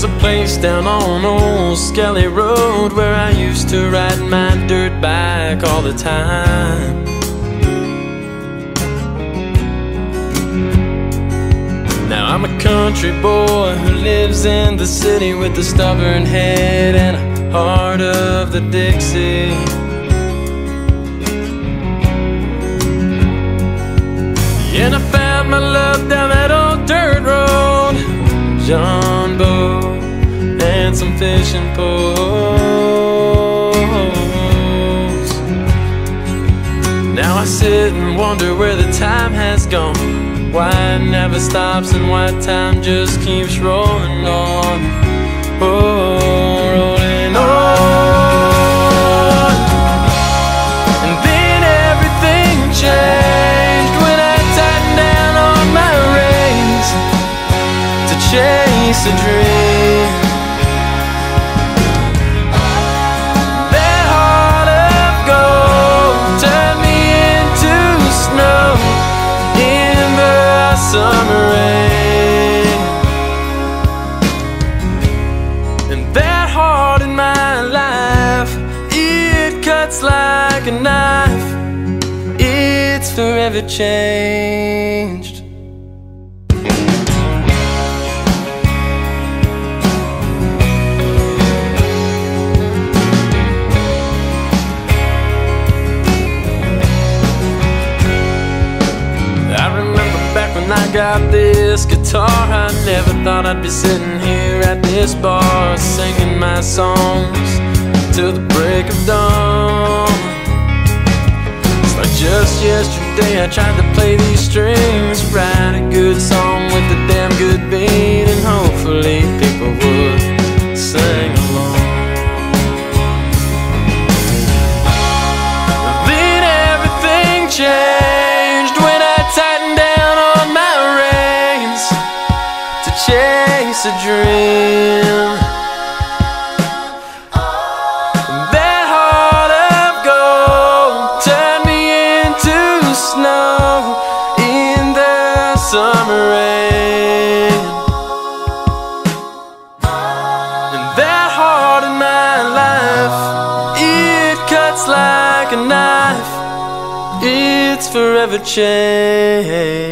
place down on old Skelly Road where I used to ride my dirt bike all the time. Now I'm a country boy who lives in the city with a stubborn head and a heart of the Dixie. And I found my love down that old dirt road, Jon boat, and some fishing poles. Now I sit and wonder where the time has gone, why it never stops and why time just keeps rolling on. Oh, rolling on. And then everything changed when I tightened down on my reins to chase a dream. Like a knife. It's forever changed. I remember back when I got this guitar I never thought I'd be sitting here at this bar Singing my songs till the break of dawn yesterday I tried to play these strings Write a good song with a damn good beat And hopefully people would sing along Then everything changed when I tightened down on my reins to chase a dream. Summer rain. And that heart in my life, it cuts like a knife. It's forever changed.